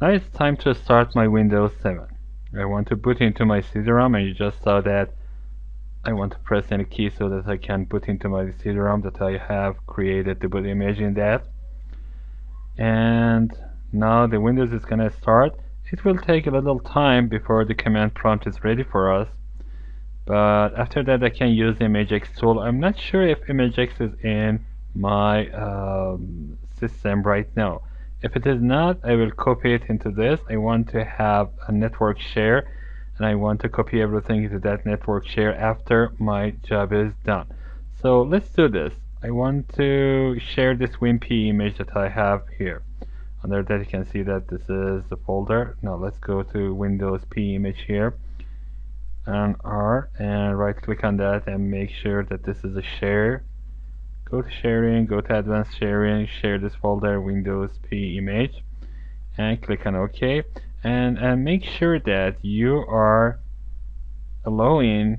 Now it's time to start my Windows 7. I want to boot into my CD-ROM and you just saw that I want to press any key so that I can boot into my CD-ROM that I have created the boot image in that. And now the Windows is gonna start. It will take a little time before the command prompt is ready for us. But after that I can use the ImageX tool. I'm not sure if ImageX is in my um, system right now. If it is not, I will copy it into this. I want to have a network share and I want to copy everything into that network share after my job is done. So let's do this. I want to share this WinPE image that I have here. Under that you can see that this is the folder. Now let's go to Windows PE image here and R and right click on that and make sure that this is a share go to sharing, go to advanced sharing, share this folder Windows PE image and click on OK and, and make sure that you are allowing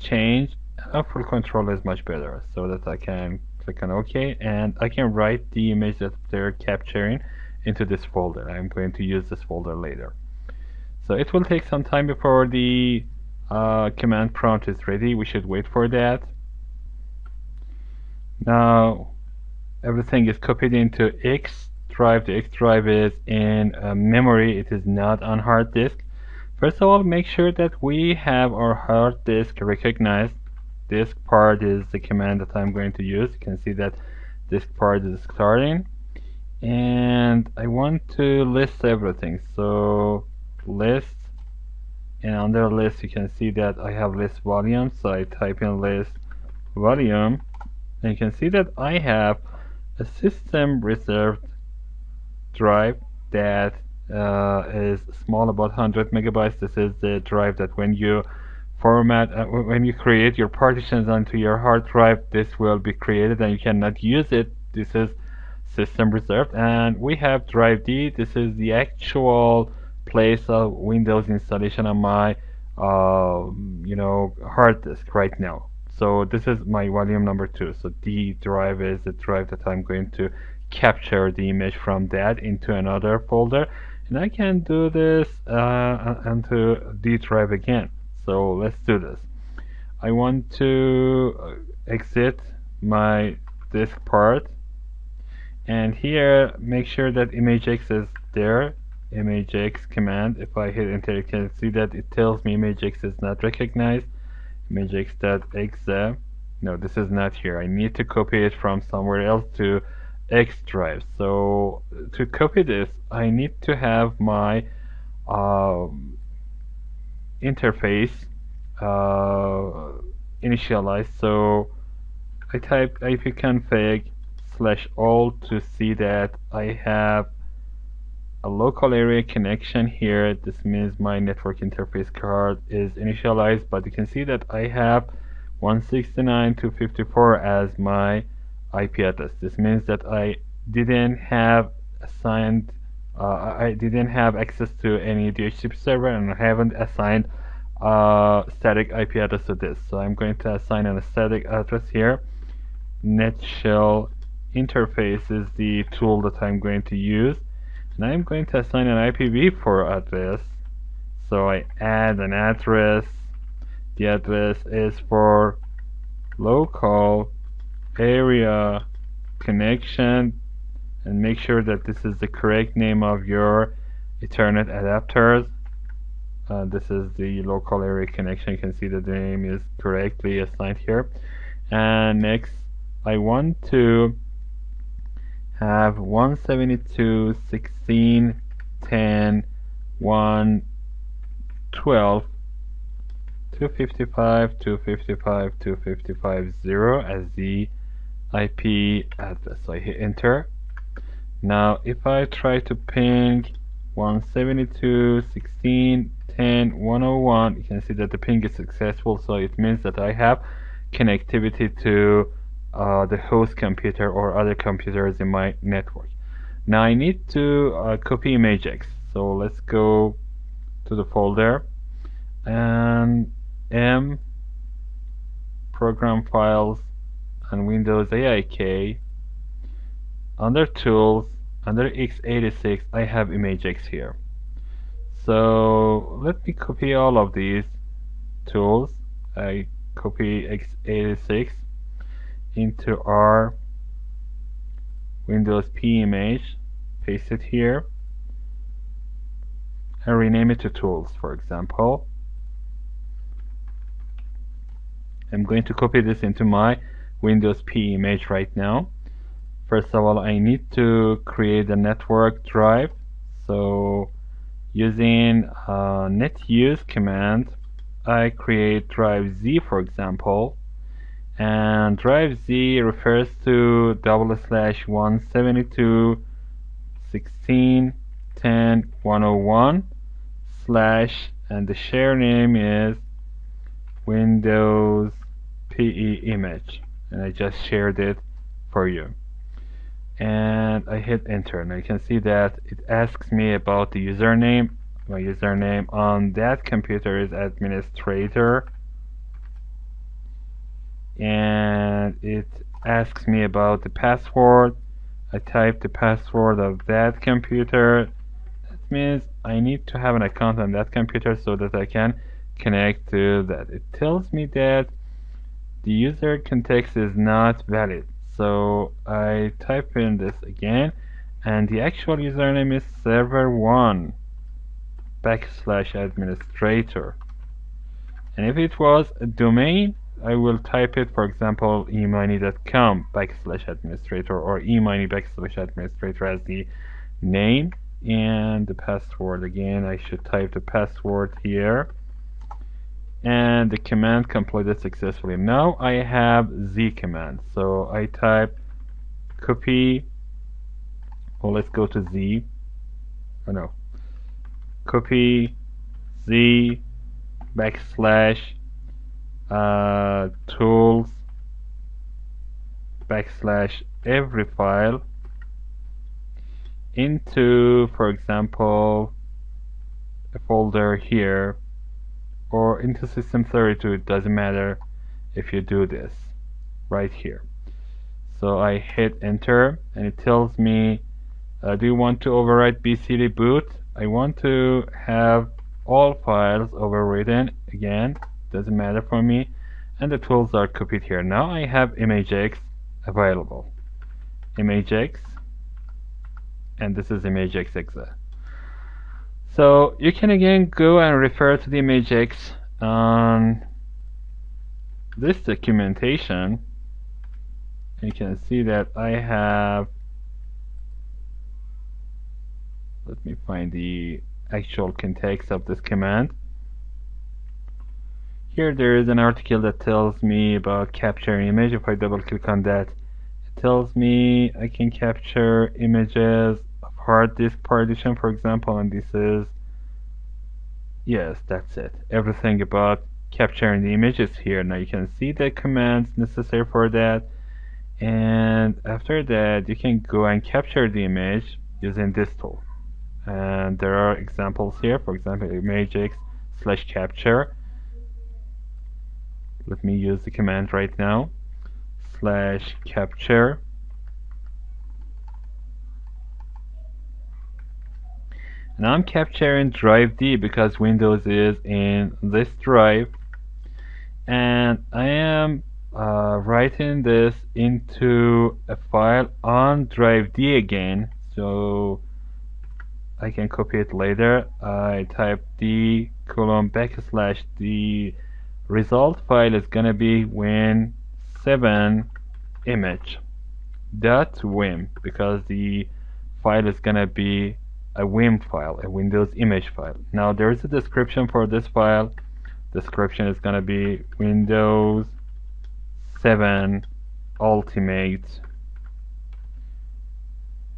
change uh, full control is much better so that I can click on OK and I can write the image that they're capturing into this folder. I'm going to use this folder later. So it will take some time before the uh, command prompt is ready. We should wait for that. Now everything is copied into X drive. The X drive is in uh, memory. It is not on hard disk. First of all, make sure that we have our hard disk recognized. DiskPart is the command that I'm going to use. You can see that DiskPart is starting. And I want to list everything. So list and under list you can see that I have list volume. So I type in list volume and you can see that I have a system reserved drive that uh, is small about 100 megabytes. This is the drive that when you format uh, when you create your partitions onto your hard drive this will be created and you cannot use it. This is system reserved. And we have drive D. This is the actual place of Windows installation on my uh, you know hard disk right now so this is my volume number two. So D drive is the drive that I'm going to capture the image from that into another folder. And I can do this uh, onto D drive again. So let's do this. I want to uh, exit my DiskPart and here make sure that ImageX is there ImageX command if I hit enter you can see that it tells me ImageX is not recognized imagex.exe no this is not here. I need to copy it from somewhere else to X drive. So to copy this I need to have my uh, interface uh, initialized. So I type ipconfig slash all to see that I have a local area connection here. This means my network interface card is initialized but you can see that I have 169.254 as my IP address. This means that I didn't have assigned uh, I didn't have access to any DHCP server and I haven't assigned a static IP address to this. So I'm going to assign a static address here. Netshell interface is the tool that I'm going to use and I'm going to assign an IPv4 address. So I add an address. The address is for local area connection. And make sure that this is the correct name of your Ethernet adapters. Uh, this is the local area connection. You can see that the name is correctly assigned here. And next I want to have 172, 16, 10, 1, 12, 255, 255, 255, 0 as the IP address. So I hit enter. Now if I try to ping 172, 16, 10, 101, you can see that the ping is successful. So it means that I have connectivity to uh, the host computer or other computers in my network. Now I need to uh, copy ImageX. So let's go to the folder and M program files and Windows AIK under tools under x86 I have ImageX here so let me copy all of these tools I copy x86 into our Windows PE image paste it here. And rename it to tools for example. I'm going to copy this into my Windows PE image right now. First of all I need to create a network drive. So using uh, a netuse command I create drive Z for example and drive Z refers to double slash 172 16 10 101 slash and the share name is Windows PE image. And I just shared it for you. And I hit enter. Now you can see that it asks me about the username. My username on that computer is administrator and it asks me about the password. I type the password of that computer. That means I need to have an account on that computer so that I can connect to that. It tells me that the user context is not valid. So I type in this again and the actual username is server1 backslash administrator. And if it was a domain I will type it for example emoney.com backslash administrator or emoney backslash administrator as the name and the password. Again I should type the password here. And the command completed successfully. Now I have Z command. So I type copy. Well let's go to Z. Oh no. Copy Z backslash uh, tools backslash every file into for example a folder here or into system32 it doesn't matter if you do this right here. So I hit enter and it tells me uh, do you want to overwrite bcd boot? I want to have all files overwritten again doesn't matter for me. And the tools are copied here. Now I have ImageX available. ImageX and this is ImageX exe. So you can again go and refer to the ImageX on this documentation. You can see that I have let me find the actual context of this command here there is an article that tells me about capturing image if I double click on that it tells me I can capture images of hard disk partition for example and this is yes that's it. Everything about capturing the images here. Now you can see the commands necessary for that. And after that you can go and capture the image using this tool. And there are examples here for example imagex slash capture let me. Use the command right now. Slash capture. Now I'm capturing drive D because Windows is in this drive. And I am uh, writing this into a file on drive D again. So I can copy it later. I type D colon backslash the result file is gonna be win7 image dot wim because the file is gonna be a WIM file, a Windows image file. Now there is a description for this file. Description is going to be Windows 7 Ultimate.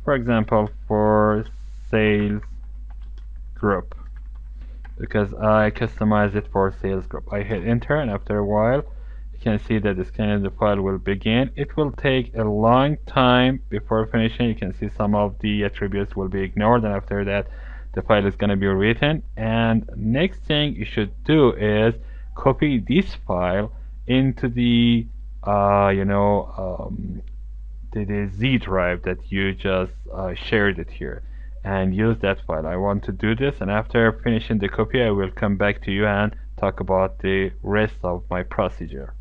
For example, for sales group. Because I customize it for sales group. I hit enter and after a while you can see that the scanning of the file will begin. It will take a long time before finishing. You can see some of the attributes will be ignored and after that the file is going to be written. And next thing you should do is copy this file into the uh, you know um, the, the Z drive that you just uh, shared it here and use that file. I want to do this and after finishing the copy I will come back to you and talk about the rest of my procedure.